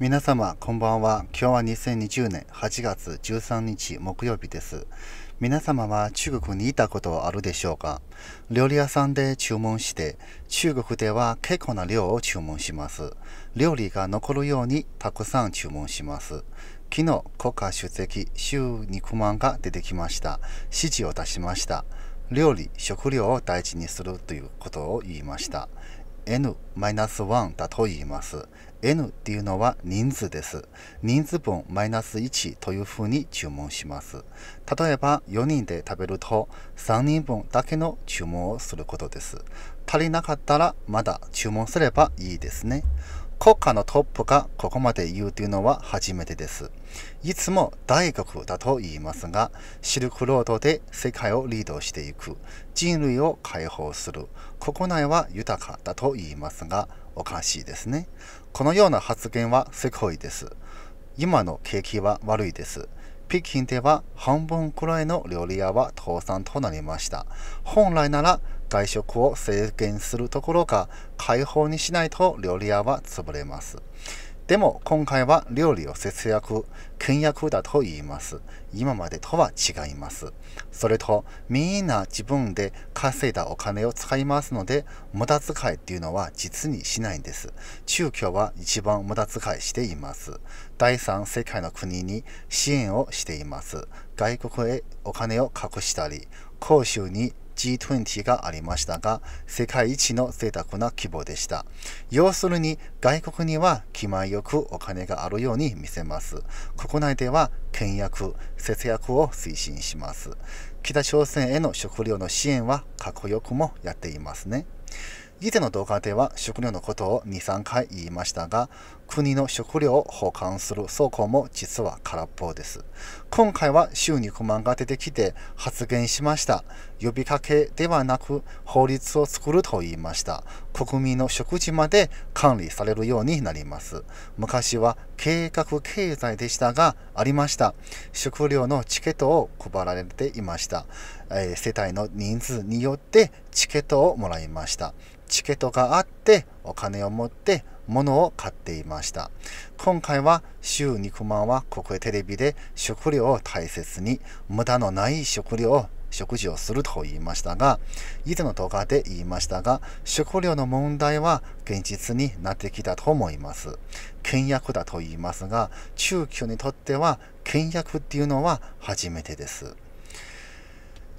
皆様こんばんは。今日は2020年8月13日木曜日です。皆様は中国にいたことあるでしょうか？料理屋さんで注文して中国では結構な量を注文します。料理が残るようにたくさん注文します。昨日国家主席習肉まんが出てきました。指示を出しました。料理食料を大事にするということを言いました。N-1 だと言います。N っていうのは人数です。人数分マイナス1というふうに注文します。例えば4人で食べると3人分だけの注文をすることです。足りなかったらまだ注文すればいいですね。国家のトップがここまで言うというのは初めてです。いつも大国だと言いますが、シルクロードで世界をリードしていく、人類を解放する、国内は豊かだと言いますが、おかしいですね。このような発言はせこいです。今の景気は悪いです。北京では半分くらいの料理屋は倒産となりました。本来なら外食を制限するところが開放にしないと料理屋は潰れます。でも今回は料理を節約、倹約だと言います。今までとは違います。それとみんな自分で稼いだお金を使いますので無駄遣いっていうのは実にしないんです。中共は一番無駄遣いしています。第三世界の国に支援をしています。外国へお金を隠したり、広州に G20 がありましたが、世界一の贅沢な規模でした。要するに、外国には気前よくお金があるように見せます。国内では倹約、節約を推進します。北朝鮮への食料の支援はかっこよくもやっていますね。以前の動画では食料のことを2、3回言いましたが、国の食料を保管する倉庫も実は空っぽです。今回は週肉まんが出てきて発言しました。呼びかけではなく法律を作ると言いました。国民の食事まで管理されるようになります。昔は計画経済でしたがありました。食料のチケットを配られていました。えー、世帯の人数によってチケットをもらいました。チケットがあってお金を持って物を買っていました。今回は週肉まんは国営テレビで食料を大切に無駄のない食料を食事をすると言いましたが、以前の動画で言いましたが、食料の問題は現実になってきたと思います。倹約だと言いますが、中共にとっては倹約っていうのは初めてです。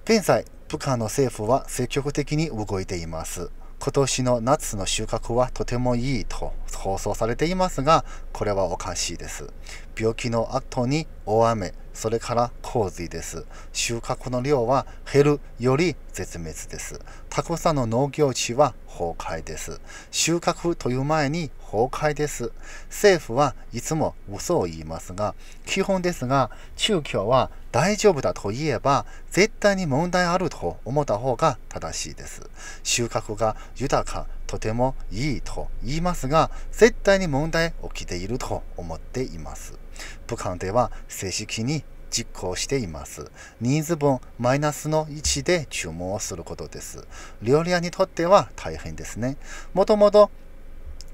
現在、武漢の政府は積極的に動いています。今年の夏の収穫はとてもいいと放送されていますが、これはおかしいです。病気の後に大雨、それから洪水です。収穫の量は減るより絶滅です。たくさんの農業地は崩壊です。収穫という前に崩壊です。政府はいつも嘘を言いますが、基本ですが、中共は大丈夫だと言えば、絶対に問題あると思った方が正しいです。収穫が豊か、とてもいいと言いますが、絶対に問題起きていると思っています。武漢では正式に実行しています。人数分マイナスの1で注文をすることです。料理屋にとっては大変ですね。もともと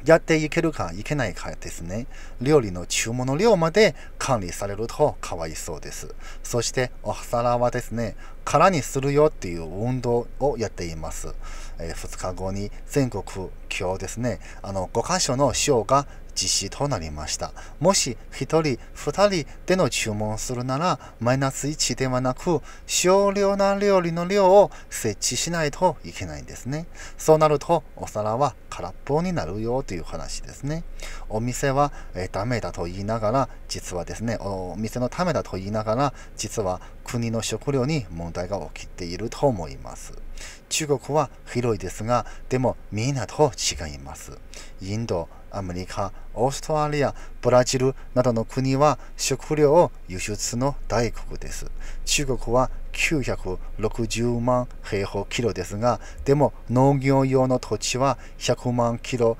やっていけるかいけないかですね。料理の注文の量まで管理されるとかわいそうです。そしてお皿はですね、空にするよっていう運動をやっています。えー、2日後に全国今日ですね、あの5箇所の賞が実施となりました。もし1人、2人での注文するなら、マイナス1ではなく、少量な料理の量を設置しないといけないんですね。そうなると、お皿は空っぽになるよという話ですね。お店は、えー、ダメだと言いながら、実はですね、お店のためだと言いながら、実は国の食料に問題が起きていると思います。中国は広いですが、でもみんなと違います。インド、アメリカ、オーストラリア、ブラジルなどの国は食料を輸出の大国です。中国は960万平方キロですが、でも農業用の土地は100万キロ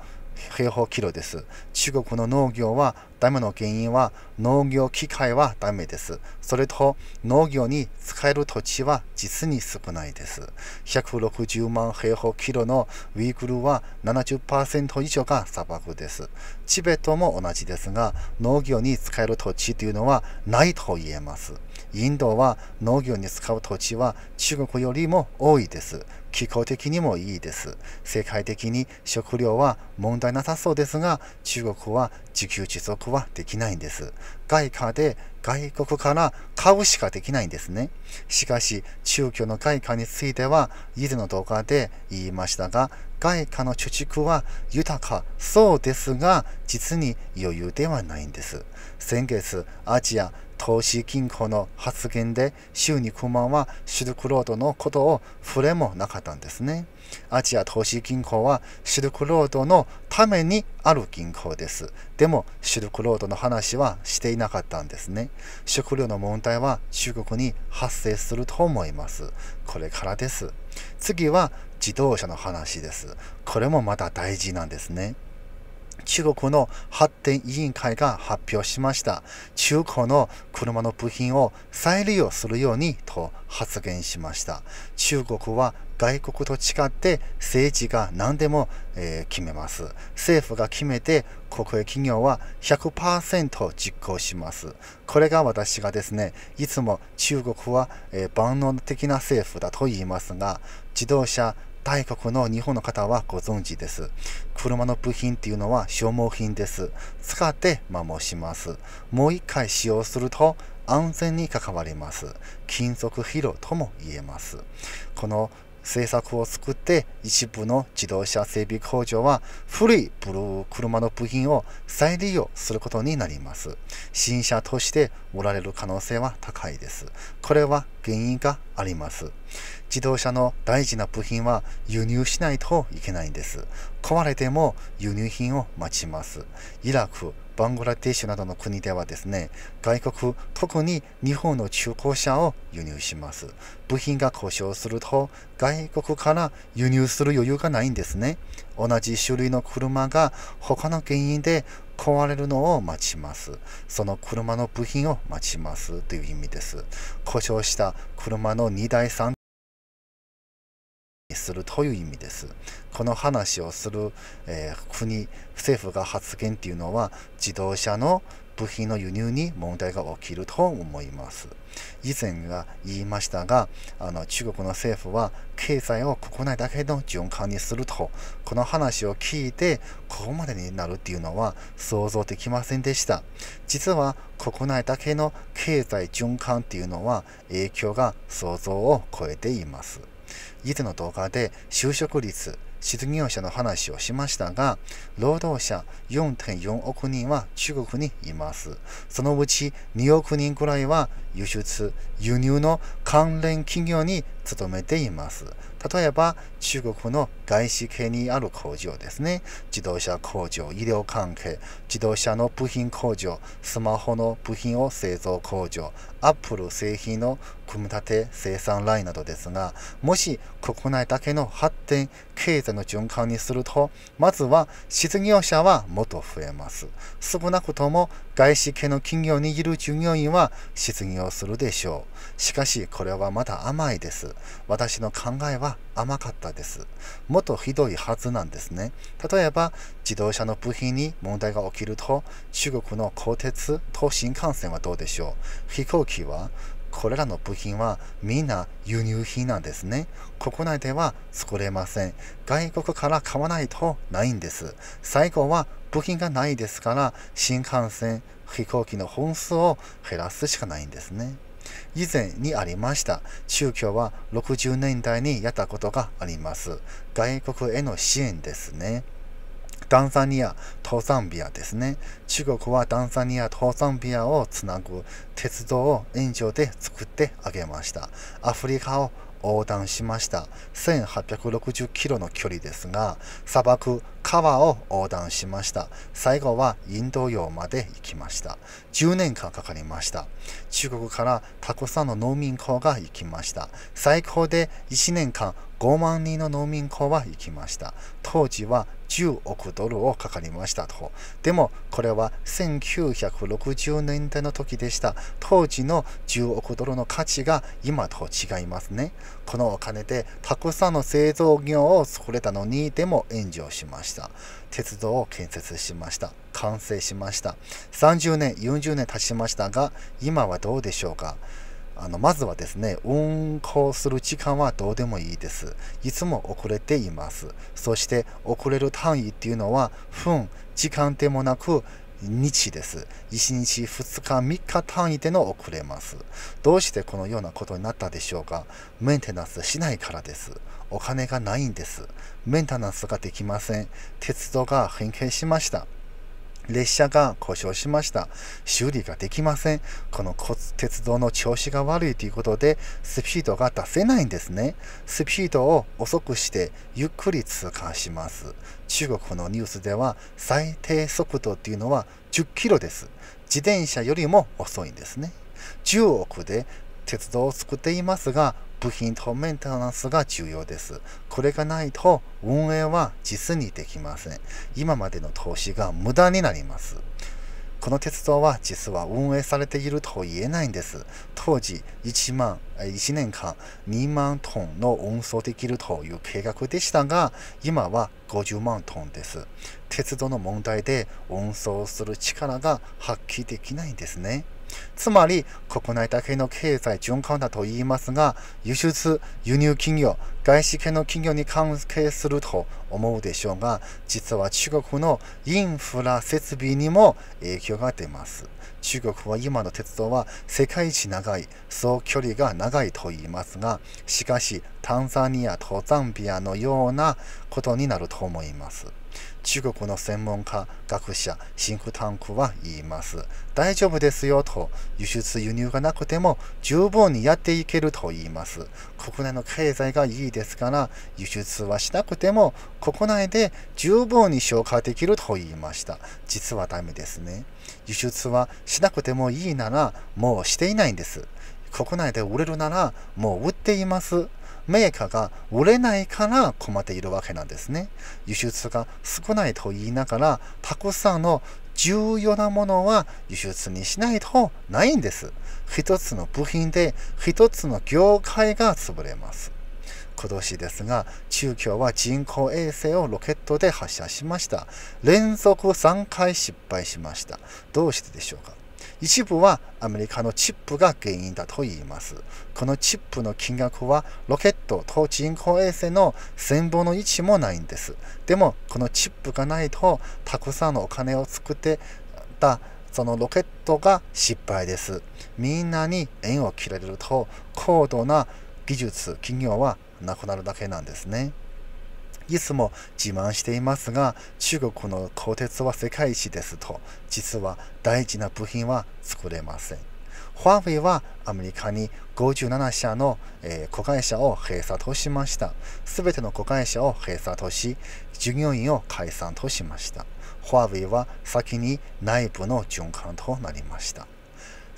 平方キロです。中国の農業はダメの原因は農業機械はダメです。それと農業に使える土地は実に少ないです。160万平方キロのウィーグルは70%以上が砂漠です。チベットも同じですが、農業に使える土地というのはないと言えます。インドは農業に使う土地は中国よりも多いです。気候的にもいいです。世界的に食料は問題なさそうですが、中国は自給自足はできないんです。外貨で外国から買うしかできないんですね。しかし、中共の外貨については、以前の動画で言いましたが、外貨の貯蓄は豊かそうですが、実に余裕ではないんです。先月、アジア投資銀行の発言で週に9万はシルクロードのことを触れもなかったんですね。アジア投資銀行はシルクロードのためにある銀行です。でもシルクロードの話はしていなかったんですね。食料の問題は中国に発生すると思います。これからです。次は自動車の話です。これもまた大事なんですね。中国の発展委員会が発表しました。中古の車の部品を再利用するようにと発言しました。中国は外国と違って政治が何でも、え、決めます。政府が決めて国営企業は100%実行します。これが私がですね、いつも中国は、え、万能的な政府だと言いますが、自動車、大国の日本の方はご存知です。車の部品っていうのは消耗品です。使って摩耗します。もう一回使用すると安全に関わります。金属疲労とも言えます。この政策を作って一部の自動車整備工場は古いブルー車の部品を再利用することになります。新車として売られる可能性は高いです。これは原因があります。自動車の大事な部品は輸入しないといけないんです。壊れても輸入品を待ちます。イラク、バングラデシュなどの国ではですね、外国、特に日本の中古車を輸入します。部品が故障すると、外国から輸入する余裕がないんですね。同じ種類の車が他の原因で壊れるのを待ちます。その車の部品を待ちますという意味です。故障した車の2台3するという意味です。この話をする、えー、国、政府が発言っていうのは自動車の部品の輸入に問題が起きると思います。以前が言いましたが、あの中国の政府は経済を国内だけの循環にすると、この話を聞いてここまでになるっていうのは想像できませんでした。実は国内だけの経済循環っていうのは影響が想像を超えています。以前の動画で就職率、失業者の話をしましたが、労働者4.4億人は中国にいます。そのうち2億人くらいは輸出、輸入の関連企業に勤めています。例えば、中国の外資系にある工場ですね。自動車工場、医療関係、自動車の部品工場、スマホの部品を製造工場、アップル製品の組み立て生産ラインなどですが、もし国内だけの発展経済の循環にすると、まずは失業者はもっと増えます。少なくとも外資系の企業にいる従業員は失業するでしょう。しかし、これはまだ甘いです。私の考えは甘かったです。もっとひどいはずなんですね。例えば、自動車の部品に問題が起きると、中国の鋼鉄と新幹線はどうでしょう飛行機はこれらの部品はみんな輸入品なんですね。国内では作れません。外国から買わないとないんです。最後は部品がないですから、新幹線、飛行機の本数を減らすしかないんですね。以前にありました。宗教は60年代にやったことがあります。外国への支援ですね。タンザニア、トザンビアですね。中国はダンザニア、トザンビアをつなぐ鉄道を援助で作ってあげました。アフリカを横断しました。1860キロの距離ですが、砂漠、川を横断しました。最後はインド洋まで行きました。10年間かかりました。中国からたくさんの農民工が行きました。最高で1年間5万人の農民工は行きました。当時は10億ドルをかかりましたと。でも、これは1960年代の時でした。当時の10億ドルの価値が今と違いますね。このお金でたくさんの製造業を作れたのに、でも援助しました。鉄道を建設しました。完成しました。30年、40年経ちましたが、今はどうでしょうか？あのまずはですね、運行する時間はどうでもいいです。いつも遅れています。そして遅れる単位っていうのは分、時間でもなく日です。1日2日3日単位での遅れます。どうしてこのようなことになったでしょうか？メンテナンスしないからです。お金がないんです。メンテナンスができません。鉄道が変形しました。列車が故障しました。修理ができません。この鉄道の調子が悪いということで、スピードが出せないんですね。スピードを遅くしてゆっくり通過します。中国のニュースでは最低速度っていうのは10キロです。自転車よりも遅いんですね。10億で鉄道を作っていますが、部品とメンテナンスが重要です。これがないと運営は実にできません。今までの投資が無駄になります。この鉄道は実は運営されていると言えないんです。当時1万、1年間2万トンの運送できるという計画でしたが、今は50万トンです。鉄道の問題で運送する力が発揮できないんですね。つまり国内だけの経済循環だと言いますが、輸出、輸入企業、外資系の企業に関係すると思うでしょうが、実は中国のインフラ設備にも影響が出ます。中国は今の鉄道は世界一長い、総距離が長いと言いますが、しかしタンザニアとザンビアのようなことになると思います。中国の専門家、学者、シンクタンクは言います。大丈夫ですよと、輸出輸入がなくても十分にやっていけると言います。国内の経済がいいですから、輸出はしなくても国内で十分に消化できると言いました。実はダメですね。輸出はしなくてもいいならもうしていないんです。国内で売れるならもう売っています。メーカーが売れないから困っているわけなんですね。輸出が少ないと言いながら、たくさんの重要なものは輸出にしないとないんです。一つの部品で一つの業界が潰れます。今年ですが、中共は人工衛星をロケットで発射しました。連続3回失敗しました。どうしてでしょうか？一部はアメリカのチップが原因だと言います。このチップの金額はロケットと人工衛星の1000分の1もないんです。でもこのチップがないとたくさんのお金を作ってたそのロケットが失敗です。みんなに縁を切られると高度な技術、企業はなくなるだけなんですね。いつも自慢していますが、中国の鋼鉄は世界一ですと、実は大事な部品は作れません。ファーウェイはアメリカに57社の、えー、子会社を閉鎖としました。すべての子会社を閉鎖とし、従業員を解散としました。ファーウェイは先に内部の循環となりました。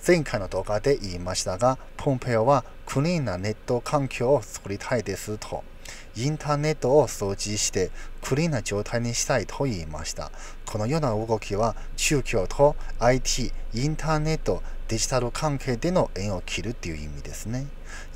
前回の動画で言いましたが、ポンペオはクリーンなネット環境を作りたいですと。インターネットを掃除してクリーンな状態にしたいと言いました。このような動きは宗教と IT、インターネット、デジタル関係での縁を切るっていう意味ですね。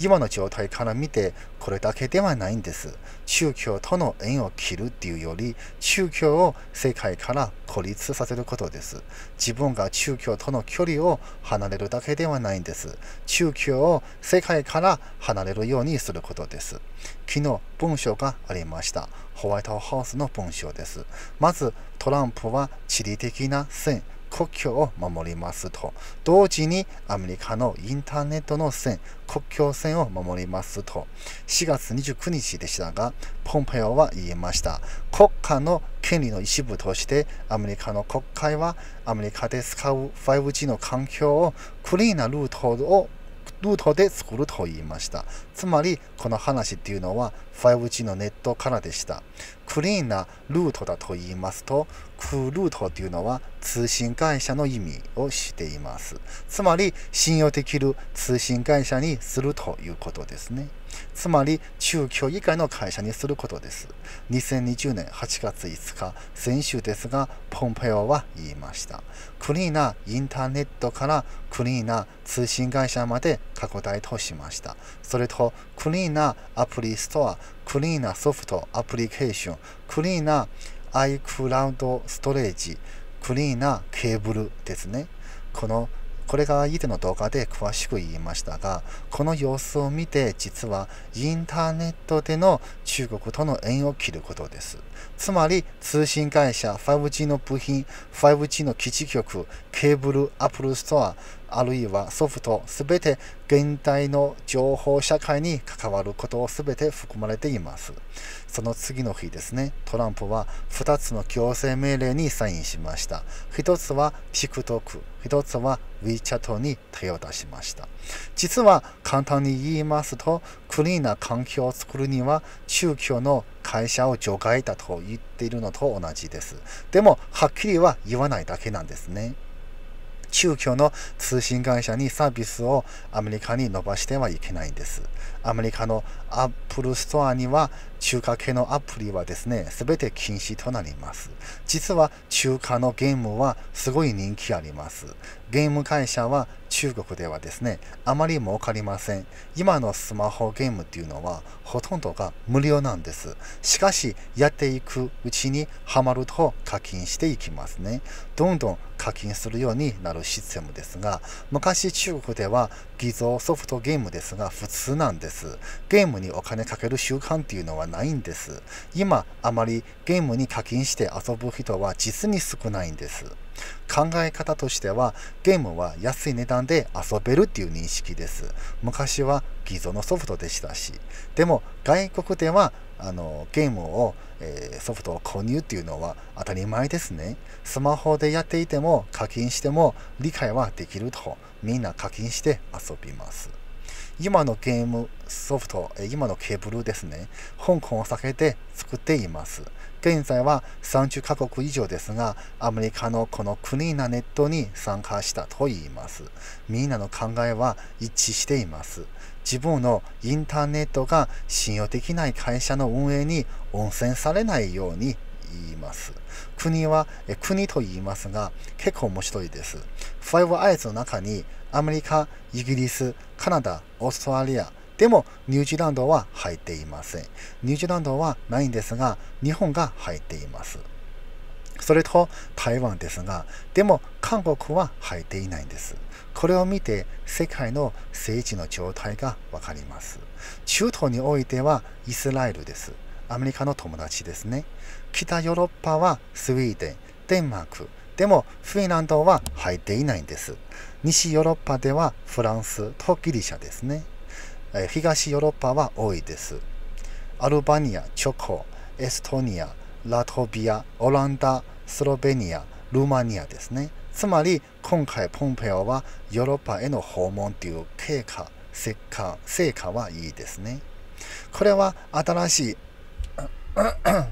今の状態から見てこれだけではないんです。宗教との縁を切るっていうより宗教を世界から孤立させることです。自分が宗教との距離を離れるだけではないんです。宗教を世界から離れるようにすることです。昨日文章がありました。ホワイトハウスの文章です。まずトランプは地理的な線国境を守りますと、同時にアメリカのインターネットの線、国境線を守りますと、4月29日でしたが、ポンペオは言いました。国家の権利の一部として、アメリカの国会はアメリカで使う 5G の環境をクリーンなルートをルートで作ると言いました。つまり、この話っていうのは 5G のネットからでした。クリーンなルートだと言いますと、クルートというのは通信会社の意味をしています。つまり、信用できる通信会社にするということですね。つまり中共以外の会社にすることです。2020年8月5日、先週ですが、ポンペオは言いました。クリーなインターネットからクリーな通信会社まで拡大としました。それと、クリーなアプリストア、クリーンなソフト、アプリケーション、クリーンな iCloud ストレージ、クリーンなケーブルですね。このこれが以前の動画で詳しく言いましたが、この様子を見て実はインターネットでの中国との縁を切ることです。つまり通信会社、5G の部品、5G の基地局、ケーブル、アップルストア、あるいはソフト、すべて現代の情報社会に関わることをすべて含まれています。その次の日ですね、トランプは2つの行政命令にサインしました。1つは TikTok、1つは WeChat に手を出しました。実は簡単に言いますと、クリーンな環境を作るには宗教の会社を除外だと言っているのと同じです。でも、はっきりは言わないだけなんですね。中共の通信会社にサービスをアメリカに伸ばしてはいけないんです。アメリカのアップルストアには中華系のアプリはですね、すべて禁止となります。実は中華のゲームはすごい人気あります。ゲーム会社は中国ではですね、あまり儲かりません。今のスマホゲームっていうのはほとんどが無料なんです。しかし、やっていくうちにハマると課金していきますね。どんどん課金するようになるシステムですが、昔中国では偽造ソフトゲームですが普通なんです。ゲームにお金かける習慣っていうのはないんです。今、あまりゲームに課金して遊ぶ人は実に少ないんです。考え方としてはゲームは安い値段で遊べるっていう認識です。昔は偽造のソフトでしたし。でも外国ではあのゲームを、えー、ソフトを購入っていうのは当たり前ですね。スマホでやっていても課金しても理解はできるとみんな課金して遊びます。今のゲームソフト、今のケーブルですね、香港を避けて作っています。現在は30カ国以上ですが、アメリカのこのクリーンなネットに参加したと言います。みんなの考えは一致しています。自分のインターネットが信用できない会社の運営に温泉されないように言います。国は、国と言いますが、結構面白いです。5 eyes の中にアメリカ、イギリス、カナダ、オーストラリア、でもニュージーランドは入っていません。ニュージーランドはないんですが、日本が入っています。それと台湾ですが、でも韓国は入っていないんです。これを見て世界の政治の状態がわかります。中東においてはイスラエルです。アメリカの友達ですね。北ヨーロッパはスウィーデン、デンマーク、でもフィンランドは入っていないんです。西ヨーロッパではフランスとギリシャですね。東ヨーロッパは多いです。アルバニア、チョコ、エストニア、ラトビア、オランダ、スロベニア、ルーマニアですね。つまり今回ポンペオはヨーロッパへの訪問という経過、成果成果はいいですね。これは新しい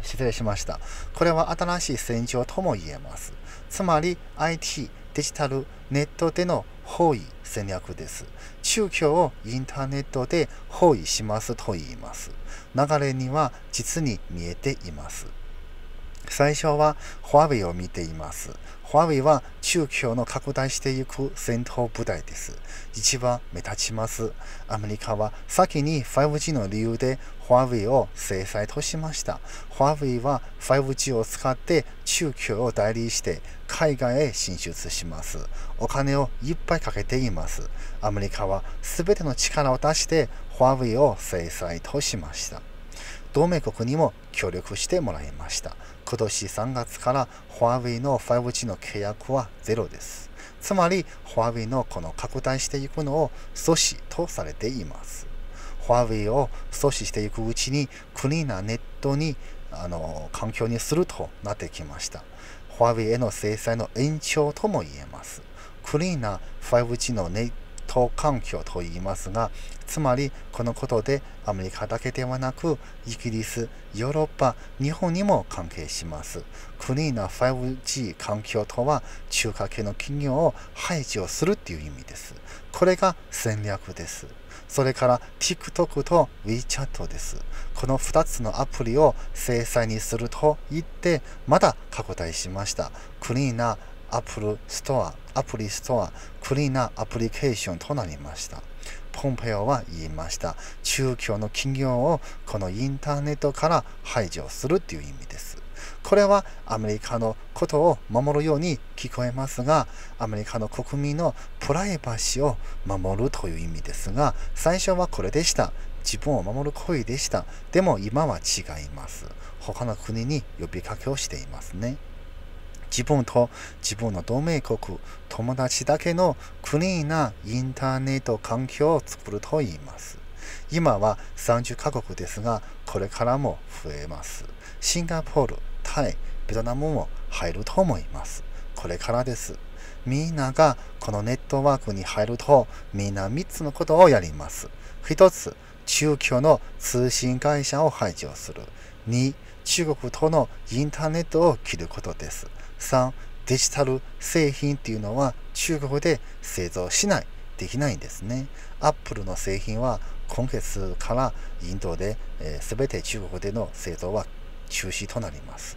失礼しました。これは新しい戦場とも言えます。つまり IT、デジタル、ネットでの包囲戦略です。宗教をインターネットで包囲しますと言います。流れには実に見えています。最初はファーウェイを見ています。ファーウェイは中共の拡大していく戦闘部隊です。一番目立ちます。アメリカは先に 5G の理由でファーウェイを制裁としました。ファーウェイは 5G を使って中共を代理して海外へ進出します。お金をいっぱいかけています。アメリカは全ての力を出してファーウェイを制裁としました。同盟国にも協力してもらいました。今年3月からファーウェイの 5G の契約はゼロです。つまり、ファーウェイのこの拡大していくのを阻止とされています。ファーウェイを阻止していくうちに、クリーンなネットに、あの、環境にするとなってきました。ファーウェイへの制裁の延長とも言えます。クリーンな 5G のネッ等環境と言いますが、つまりこのことでアメリカだけではなく、イギリス、ヨーロッパ、日本にも関係します。クリーンな 5G 環境とは中華系の企業を排除するっていう意味です。これが戦略です。それから TikTok と WeChat です。この2つのアプリを制裁にすると言って、まだ拡大しました。クリーンなアプルストア、アプリストア、クリーンなアプリケーションとなりました。ポンペオは言いました。中共の企業をこのインターネットから排除するという意味です。これはアメリカのことを守るように聞こえますが、アメリカの国民のプライバシーを守るという意味ですが、最初はこれでした。自分を守る行為でした。でも今は違います。他の国に呼びかけをしていますね。自分と自分の同盟国、友達だけのクリーンなインターネット環境を作ると言います。今は30カ国ですが、これからも増えます。シンガポール、タイ、ベトナムも入ると思います。これからです。みんながこのネットワークに入ると、みんな3つのことをやります。1つ、中共の通信会社を排除する。2、中国とのインターネットを切ることです。3、デジタル製品っていうのは中国で製造しない、できないんですね。アップルの製品は今月からインドで、えー、全て中国での製造は中止となります。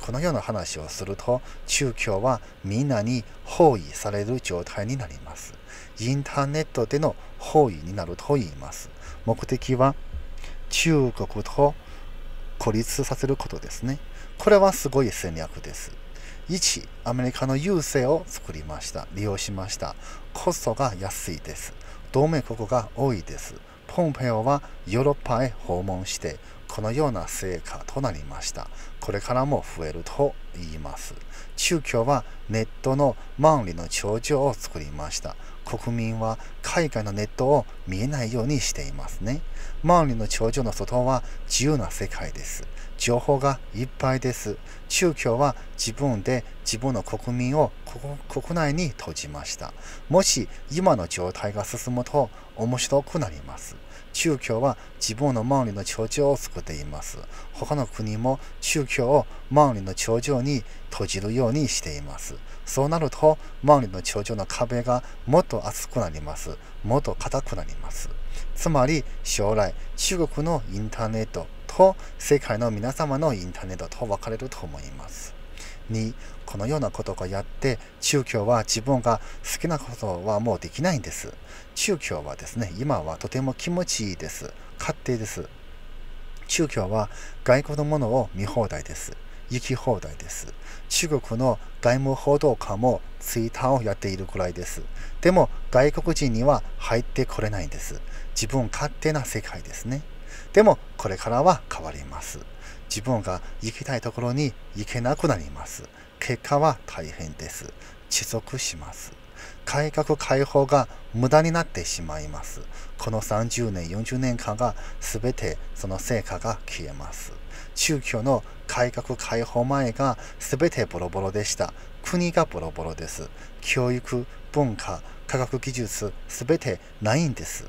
このような話をすると、中共はみんなに包囲される状態になります。インターネットでの包囲になると言います。目的は中国と孤立させることですね。これはすごい戦略です。1、アメリカの優勢を作りました。利用しました。コストが安いです。同盟国が多いです。ポンペオはヨーロッパへ訪問して、このような成果となりました。これからも増えると言います。中共はネットの万里の長城を作りました。国民は海外のネットを見えないようにしていますね。万里の長城の外は自由な世界です。情報がいっぱいです。中共は自分で自分の国民を国内に閉じました。もし今の状態が進むと面白くなります。中共は自分の万里の長城を作っています。他の国も中共を万里の長城に閉じるようにしています。そうなると万里の長城の壁がもっと厚くなります。もっと硬くなります。つまり将来中国のインターネットと世界の皆様のインターネットと分かれると思います。2、このようなことをやって宗教は自分が好きなことはもうできないんです。宗教はですね、今はとても気持ちいいです。勝手です。宗教は外国のものを見放題です。行き放題です。中国の外務報道官もツイッターをやっているくらいです。でも外国人には入ってこれないんです。自分勝手な世界ですね。でもこれからは変わります。自分が行きたいところに行けなくなります。結果は大変です。持続します。改革開放が無駄になってしまいます。この30年、40年間が全てその成果が消えます。宗教の改革開放前が全てボロボロでした。国がボロボロです。教育、文化、科学技術、全てないんです。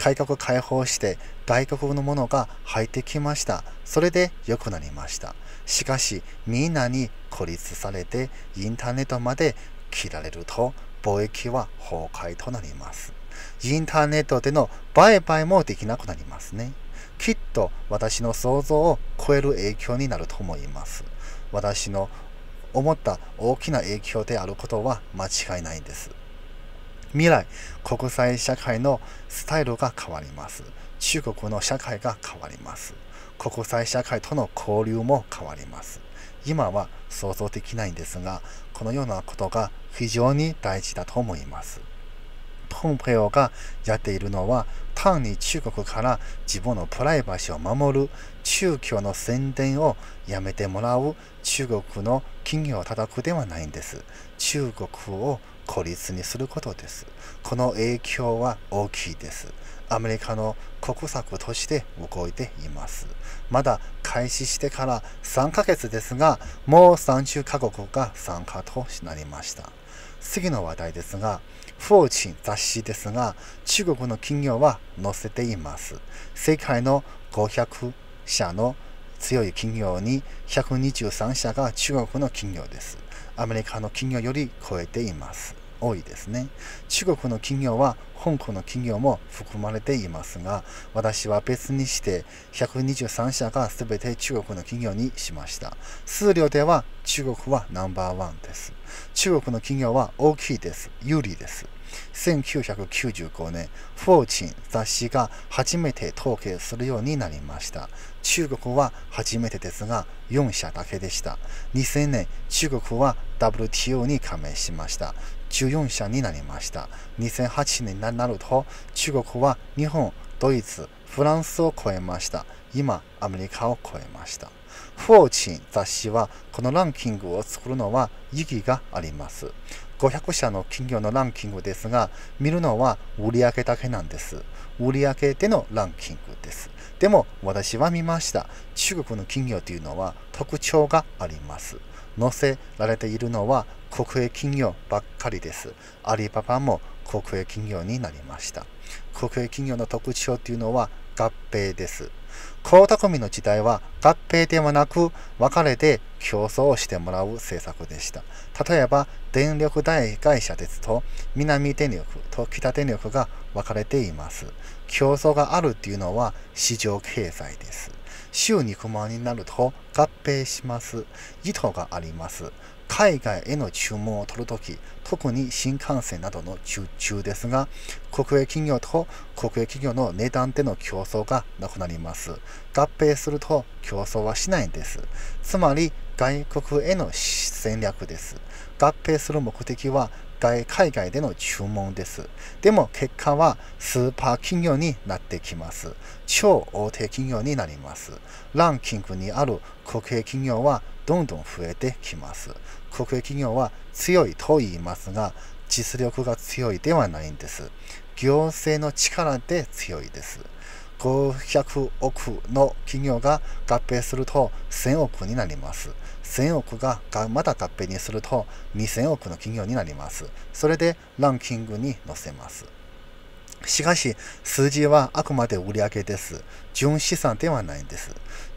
改革開放して外国のものが入ってきました。それで良くなりました。しかし、みんなに孤立されてインターネットまで切られると貿易は崩壊となります。インターネットでの売買もできなくなりますね。きっと私の想像を超える影響になると思います。私の思った大きな影響であることは間違いないんです。未来、国際社会のスタイルが変わります。中国の社会が変わります。国際社会との交流も変わります。今は想像できないんですが、このようなことが非常に大事だと思います。ポンペオがやっているのは単に中国から自分のプライバシーを守る宗教の宣伝をやめてもらう中国の企業を叩くではないんです。中国を孤立にすることです。この影響は大きいです。アメリカの国策として動いています。まだ開始してから3ヶ月ですが、もう30カ国が参加となりました。次の話題ですが、フォーチン雑誌ですが、中国の企業は載せています。世界の500社の強い企業に123社が中国の企業です。アメリカの企業より超えています。多いですね。中国の企業は香港の企業も含まれていますが、私は別にして123社が全て中国の企業にしました。数量では中国はナンバーワンです。中国の企業は大きいです。有利です。1995年、フォーチン雑誌が初めて統計するようになりました。中国は初めてですが、4社だけでした。2000年、中国は WTO に加盟しました。14社になりました。2008年になると、中国は日本、ドイツ、フランスを超えました。今、アメリカを超えました。フォーチン雑誌はこのランキングを作るのは意義があります。500社の企業のランキングですが、見るのは売上だけなんです。売上でのランキングです。でも私は見ました。中国の企業というのは特徴があります。載せられているのは国営企業ばっかりです。アリババも国営企業になりました。国営企業の特徴というのは合併です。江沢民の時代は合併ではなく別れて競争をしてもらう政策でした。例えば電力大会社ですと南電力と北電力が分かれています。競争があるっていうのは市場経済です。週2万になると合併します。意図があります。海外への注文を取るとき、特に新幹線などの受注ですが、国営企業と国営企業の値段での競争がなくなります。合併すると競争はしないんです。つまり、外国への戦略です。合併する目的は外海外での注文です。でも結果はスーパー企業になってきます。超大手企業になります。ランキングにある国営企業はどんどん増えてきます。国営企業は強いと言いますが、実力が強いではないんです。行政の力で強いです。500億の企業が合併すると1000億になります。1000億がまた合併にすると2000億の企業になります。それでランキングに載せます。しかし、数字はあくまで売上です。純資産ではないんです。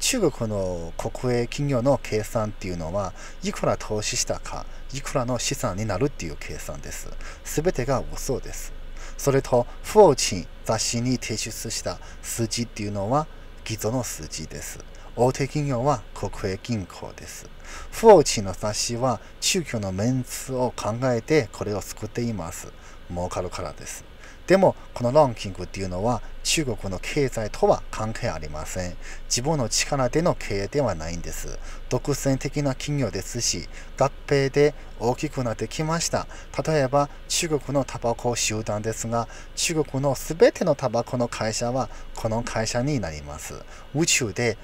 中国の国営企業の計算っていうのは、いくら投資したか、いくらの資産になるっていう計算です。すべてが嘘です。それと、フォーチン雑誌に提出した数字っていうのは、偽造の数字です。大手企業は国営銀行です。フォーの雑誌は中共のメンツを考えてこれを作っています。儲かるからです。でも、このランキングっていうのは中国の経済とは関係ありません。自分の力での経営ではないんです。独占的な企業ですし、合併で大きくなってきました。例えば、中国のタバコ集団ですが、中国のすべてのタバコの会社はこの会社になります。宇宙で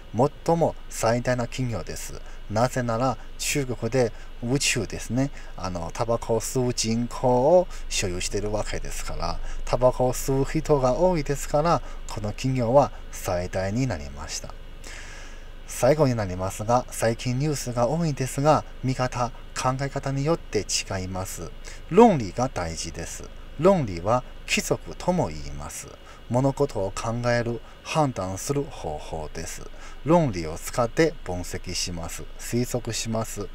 最も最大な企業です。なぜなら中国で宇宙ですね、あの、タバコを吸う人口を所有しているわけですから、タバコを吸う人が多いですから、この企業は最大になりました。最後になりますが、最近ニュースが多いですが、見方、考え方によって違います。論理が大事です。論理は規則とも言います。物事を考える、判断する方法です。論理を使って分析します。推測します。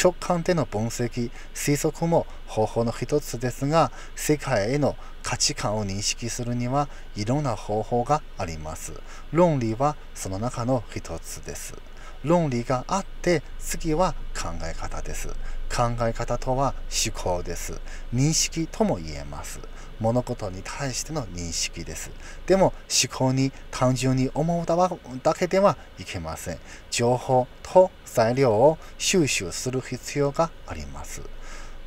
直感での分析、推測も方法の一つですが、世界への価値観を認識するにはいろんな方法があります。論理はその中の一つです。論理があって次は考え方です。考え方とは思考です。認識とも言えます。物事に対しての認識です。でも思考に単純に思うだけではいけません。情報と材料を収集する必要があります。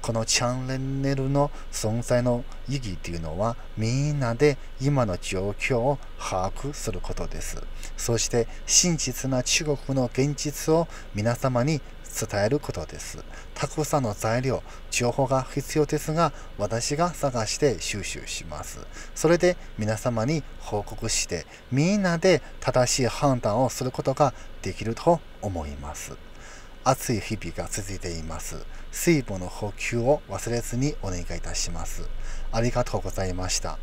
このチャンネルの存在の意義というのはみんなで今の状況を把握することです。そして真実な中国の現実を皆様に伝えることです。たくさんの材料、情報が必要ですが、私が探して収集します。それで皆様に報告して、みんなで正しい判断をすることができると思います。暑い日々が続いています。水分の補給を忘れずにお願いいたします。ありがとうございました。